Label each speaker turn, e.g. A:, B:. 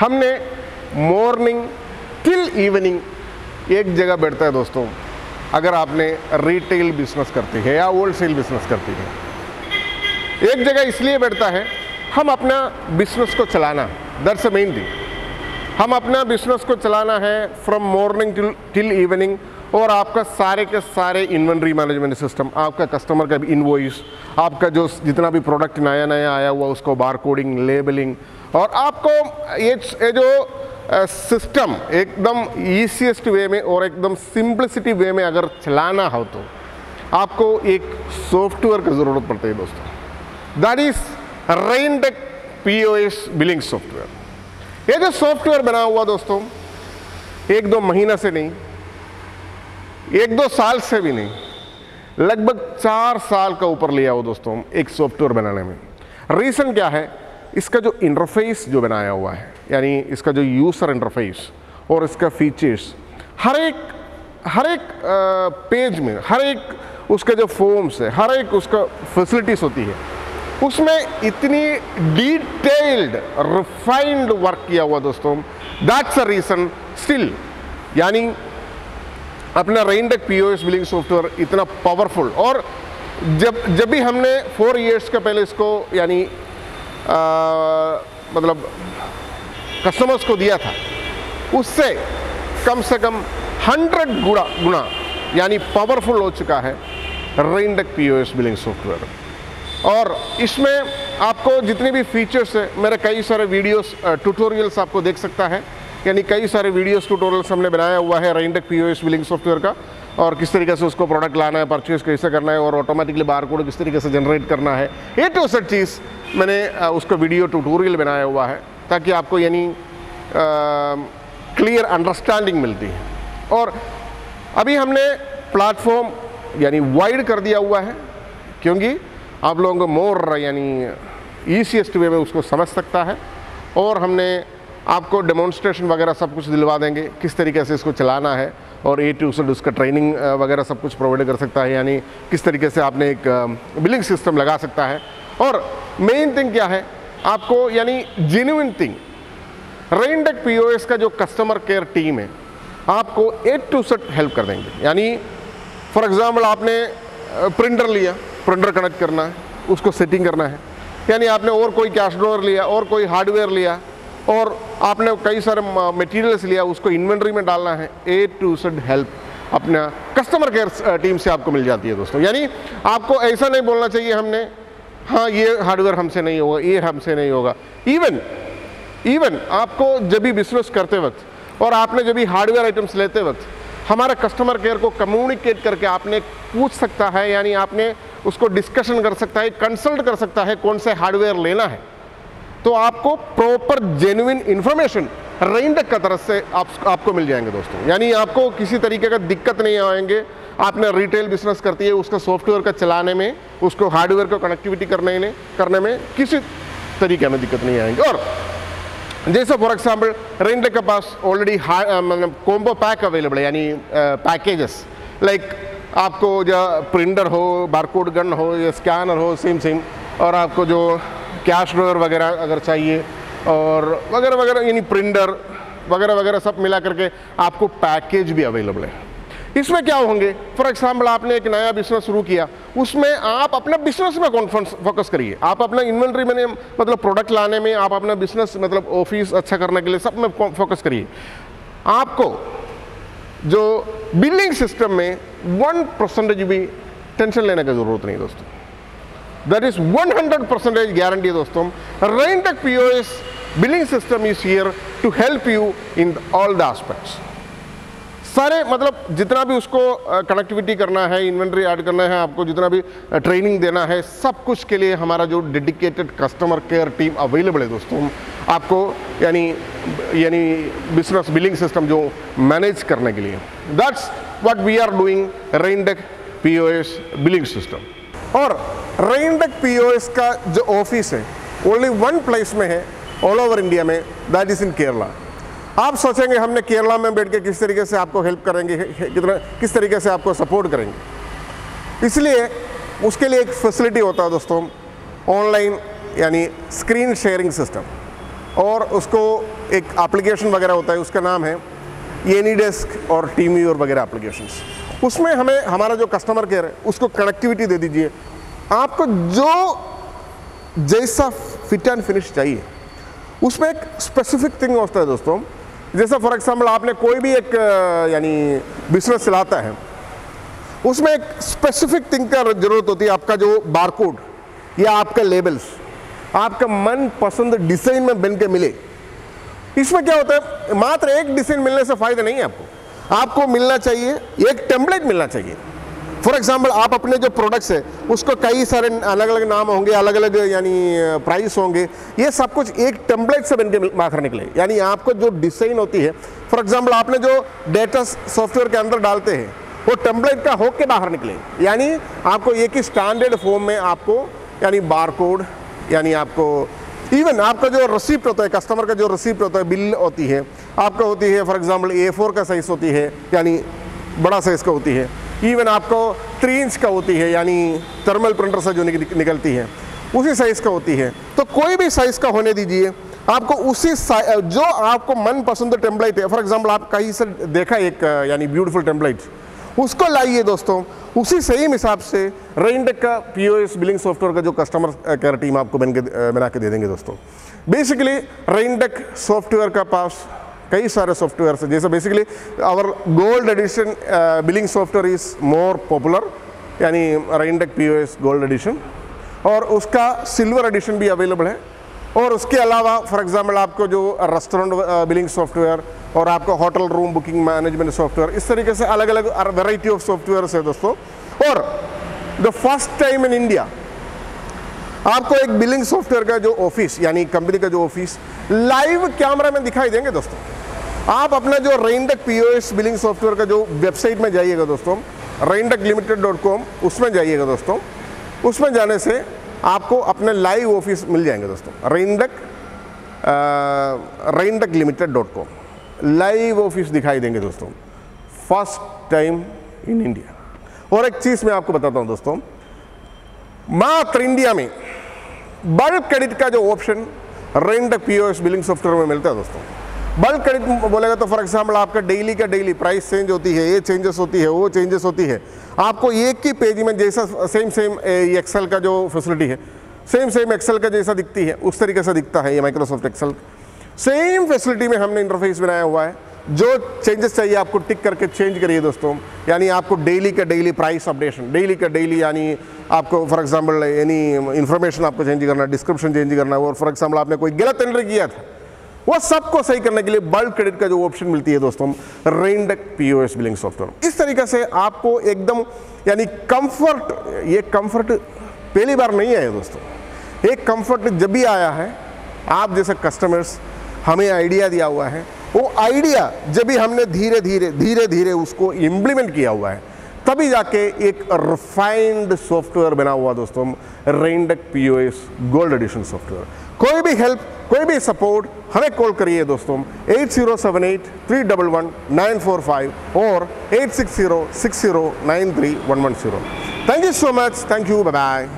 A: हमने morning till evening एक जगह बैठता है दोस्तों, अगर आपने रिटेल बिज़नेस करती है या होलसेल बिज़नेस करती है। एक जगह इसलिए बैठता है, हम अपना बिज़नेस को चलाना दैट्स अ मेन थिंग हम अपना बिज़नेस को चलाना है from morning till till evening और आपका सारे के सारे इन्वेंट्री मैनेजमेंट सिस्टम आपका कस्टमर का इनवॉइस आपका जो जितना भी प्रोडक्ट नया नया आया हुआ, उसको बार कोडिंग लेबलिंग और आपको ये ये जो सिस्टम एकदम ईसीएस्ट वे में और एकदम सिंपलिसिटी वे में अगर चलाना हो तो आपको एक सॉफ्टवेयर की ज़रूरत पड़ती है दोस्तों। That is Rentech P O S billing software ये जो सॉफ्टवेयर बना हुआ दोस्तों, एक दो महीना से नहीं एक दो साल से भी नहीं। लगभग चार साल का ऊपर लिया हो दोस्तों एक सॉफ्टवेयर बनाने में। रीज़न क्या है? इसका जो इंटरफेस जो बनाया हुआ है, यानी इसका जो यूज़र इंटरफेस और इसका फीचर्स हर एक हर एक पेज में, हर एक उसका जो फॉर्म्स है, हर एक उसका फैसिलिटीज़ होती है। उसमें इतनी डिटेल्ड रिफाइंड वर्क किया हुआ दोस्तों दैट्स अ रीज़न स्टिल यानी अपना Rendec P O S billing software इतना पावरफुल और जब जब भी हमने फोर इयर्स का पहले इसको, यानी मतलब कस्टमर्स को दिया था, उससे कम से कम हंड्रेड गुणा गुणा, यानी पावरफुल हो चुका है Rendec P O S billing software और इसमें आपको जितने भी फीचर्स है, मेरे कई सारे वीडियोस ट्यूटोरियल्स आपको देख सकता है। यानी कई सारे वीडियोस ट्यूटोरियल्स हमने बनाया हुआ है Rendec P O billing software का, और किस तरीके से उसको प्रोडक्ट लाना है परचेज कैसे करना है, और ऑटोमेटिकली बार कोड किस तरीके से जनरेट करना है ए टू सब चीज़ मैंने उसका वीडियो ट्यूटोरियल बनाया हुआ है, ताकि आपको यानी क्लियर अंडरस्टैंडिंग मिलती है। और अभी हमने प्लेटफॉर्म यानी वाइड कर दिया हुआ है, क्योंकि आप लोगों को मोर यानी ईसीएस्ट वे में उसको समझ सकता है, और हमने आपको डेमोन्स्ट्रेशन वगैरह सब कुछ दिलवा देंगे, किस तरीके से इसको चलाना है और ए टू सेड उसका ट्रेनिंग वगैरह सब कुछ प्रोवाइड कर सकता है, यानी किस तरीके से आपने एक बिलिंग सिस्टम लगा सकता है। और मेन थिंग क्या है, आपको यानी जेन्यून थिंग रेनडेक पीओएस का जो कस्टमर केयर टीम है, आपको ए टू सेट हेल्प कर देंगे। यानी फॉर एग्जांपल आपने प्रिंटर लिया प्रिंटर कनेक्ट करना है, उसको सेटिंग करना है। यानी आपने और कोई कैश ड्रोवर लिया, और कोई हार्डवेयर लिया और आपने कई सारे मटेरियल्स लिया, उसको इन्वेंट्री में डालना है। ए टू सेड हेल्प अपना कस्टमर केयर टीम से आपको मिल जाती है दोस्तों। यानी आपको ऐसा नहीं बोलना चाहिए हमने हाँ ये हार्डवेयर हमसे नहीं होगा, ये हमसे नहीं होगा। इवन इवन आपको जब भी बिज़नेस करते वक्त और आपने जब भी हार्डवेयर आइटम्स लेते वक्त, हमारे कस्टमर केयर को कम्युनिकेट करके आपने पूछ सकता है, यानी आपने उसको डिस्कशन कर सकता है कंसल्ट कर सकता है, कौन से हार्डवेयर लेना है। तो आपको प्रॉपर जेन्युइन इंफॉर्मेशन रेंडक का तरफ़ से आप, आपको मिल जाएँगे दोस्तों। यानी आपको किसी तरीके का दिक्कत नहीं आएँगे। आपने रिटेल बिज़नेस करती है उसका सॉफ्टवेयर का चलाने में उसको हार्डवेयर को कनेक्टिविटी करने में करने में किसी तरीके में दिक्कत नहीं आएँगे। और जैसे फॉर एग्ज़ाम्पल रेंडक के पास ऑलरेडी मतलब कॉम्बो पैक अवेलेबल है यानी पैकेजेस लाइक आपको जो प्रिंटर हो बारकोड गन हो या स्कैनर हो सेम सेम और आपको जो कैश ड्रॉयर वगैरह अगर चाहिए और वगैरह वगैरह, यानी प्रिंटर वगैरह वगैरह सब मिला करके आपको पैकेज भी अवेलेबल है। इसमें क्या होंगे? फॉर एग्ज़ाम्पल आपने एक नया बिज़नेस शुरू किया, उसमें आप अपने बिज़नेस में कौन फोकस करिए? आप अपना इन्वेंट्री में मतलब प्रोडक्ट लाने में आप अपना बिज़नेस मतलब ऑफ़िस अच्छा करने के लिए सब में फोकस करिए। आपको जो बिलिंग सिस्टम में वन परसेंटेज भी टेंशन लेने की ज़रूरत नहीं दोस्तों। दैट इज़ 100 परसेंटेज गारंटी दोस्तों। Rentech POS billing system is here to help you in all the aspects सारे मतलब जितना भी उसको कनेक्टिविटी करना है इन्वेंट्री ऐड करना है, आपको जितना भी ट्रेनिंग देना है, सब कुछ के लिए हमारा जो dedicated customer care team available है, दोस्तों, आपको, यानी यानी बिज़नेस बिलिंग सिस्टम जो मैनेज करने के लिए। That's what we are doing Rendec POS billing system और रेनडेक पीओएस का जो ऑफ़िस है ओनली वन प्लेस में है ऑल ओवर इंडिया में दैट इज़ इन केरला आप सोचेंगे, हमने केरला में बैठ के किस तरीके से आपको हेल्प करेंगे कितना, किस तरीके से आपको सपोर्ट करेंगे? इसलिए उसके लिए एक फैसिलिटी होता है दोस्तों ऑनलाइन यानी स्क्रीन शेयरिंग सिस्टम और उसको एक एप्लीकेशन वगैरह होता है, उसका नाम है एनी डेस्क और टीम वगैरह एप्लीकेशंस उसमें हमें हमारा जो कस्टमर केयर है, उसको कनेक्टिविटी दे दीजिए। आपको जो जैसा फिट एंड फिनिश चाहिए। उसमें एक स्पेसिफिक थिंग होता है दोस्तों। जैसे फॉर एग्जांपल आपने कोई भी एक यानी बिज़नेस चलाता है, उसमें एक स्पेसिफिक थिंग का ज़रूरत होती है, आपका जो बारकोड या आपका लेबल्स आपका मन पसंद डिज़ाइन में बन के मिले। इसमें क्या होता है, मात्र एक डिज़ाइन मिलने से फ़ायदा नहीं है आपको। आपको मिलना चाहिए, एक टेम्पलेट मिलना चाहिए। फॉर एग्ज़ाम्पल आप अपने जो प्रोडक्ट्स है, उसको कई सारे अलग अलग नाम होंगे अलग अलग यानी प्राइस होंगे। ये सब कुछ एक टेम्पलेट से बन के बाहर निकले। यानी आपको जो डिज़ाइन होती है फॉर एग्ज़ाम्पल आपने जो डेटा सॉफ्टवेयर के अंदर डालते हैं, वो टेम्पलेट का होके बाहर निकले। यानी आपको एक ही स्टैंडर्ड फॉर्म में आपको, यानी बार कोड यानी आपको इवन आपका जो रिसिप्ट होता है कस्टमर का जो रिसिप्ट होता है बिल होती है आपका होती है फॉर एग्जांपल ए फोर का साइज़ होती है, यानी बड़ा साइज़ का होती है। इवन आपको थ्री इंच का होती है, यानी थर्मल प्रिंटर से जो निकलती है, उसी साइज़ का होती है। तो कोई भी साइज़ का होने दीजिए, आपको उसी जो आपको मन पसंद टेम्पलेट है फॉर एग्ज़ाम्पल आप कहीं से देखा एक, यानी ब्यूटीफुल टेम्पलेट उसको लाइए दोस्तों, उसी सेम हिसाब से रेनटेक का पीओएस बिलिंग सॉफ्टवेयर का जो कस्टमर केयर टीम आपको बन के बना के दे देंगे दोस्तों। बेसिकली रेनटेक सॉफ्टवेयर का पास कई सारे सॉफ्टवेयर है। जैसे basically our gold edition billing software is more popular यानी रेनटेक पीओएस गोल्ड एडिशन और उसका सिल्वर एडिशन भी अवेलेबल है। और उसके अलावा फॉर एग्जांपल आपको जो रेस्टोरेंट बिलिंग सॉफ्टवेयर और आपका hotel room booking management software इस तरीके से अलग अलग वेराइटी ऑफ़ सॉफ्टवेयर है दोस्तों। और the first time in India आपको एक बिलिंग सॉफ्टवेयर का जो ऑफ़िस यानी कंपनी का जो ऑफ़िस लाइव कैमरा में दिखाई देंगे दोस्तों। आप अपना जो रेनडेक पीओएस बिलिंग सॉफ्टवेयर का जो वेबसाइट में जाइएगा दोस्तों रेनडेक लिमिटेड डॉट कॉम उसमें जाइएगा दोस्तों। उसमें जाने से आपको अपने लाइव ऑफ़िस मिल जाएँगे दोस्तों। Rendac Rendac limited dot com live office दिखाई देंगे दोस्तों। फ़र्स्ट टाइम इन इंडिया और एक चीज़ मैं आपको बताता हूँ दोस्तों। मात्र इंडिया में बल्क क्रेडिट का जो option rent POS billing software में मिलता है दोस्तों। बल्क क्रेडिट बोलेगा तो फॉर एग्जांपल आपका डेली का डेली प्राइस चेंज होती है, ये चेंजेस होती है, वो चेंजेस होती है। आपको एक ही पेज में जैसा सेम सेम एक्सेल का जो फैसिलिटी है सेम सेम एक्सेल का जैसा दिखती है, उस तरीके से दिखता है ये माइक्रोसॉफ्ट एक्सेल सेम फैसिलिटी में हमने इंटरफेस बनाया हुआ है। जो चेंजेस चाहिए, आपको टिक करके चेंज करिए दोस्तों। यानी आपको डेली का डेली प्राइस अपडेशन डेली का डेली यानी आपको फॉर एग्जांपल यानी इन्फॉर्मेशन आपको चेंज करना डिस्क्रिप्शन चेंज करना, और फॉर एग्जांपल आपने कोई गलत एंट्री किया था, वो सबको सही करने के लिए बल्क क्रेडिट का जो ऑप्शन मिलती है दोस्तों रेनडेक पीओएस बिलिंग सॉफ्टवेयर इस तरीके से आपको एकदम, यानी कंफर्ट ये कंफर्ट पहली बार नहीं आया दोस्तों। एक कंफर्ट जब भी आया है, आप जैसे कस्टमर्स हमें आइडिया दिया हुआ है वो आइडिया जब भी हमने धीरे धीरे धीरे धीरे उसको इम्प्लीमेंट किया हुआ है, तभी जाके एक रिफाइंड सॉफ्टवेयर बना हुआ दोस्तों Rendec POS gold edition software कोई भी हेल्प कोई भी सपोर्ट हमें कॉल करिए दोस्तों eight zero seven eight three double one nine four five और eight six zero six zero nine three one one zero thank you so much thank you bye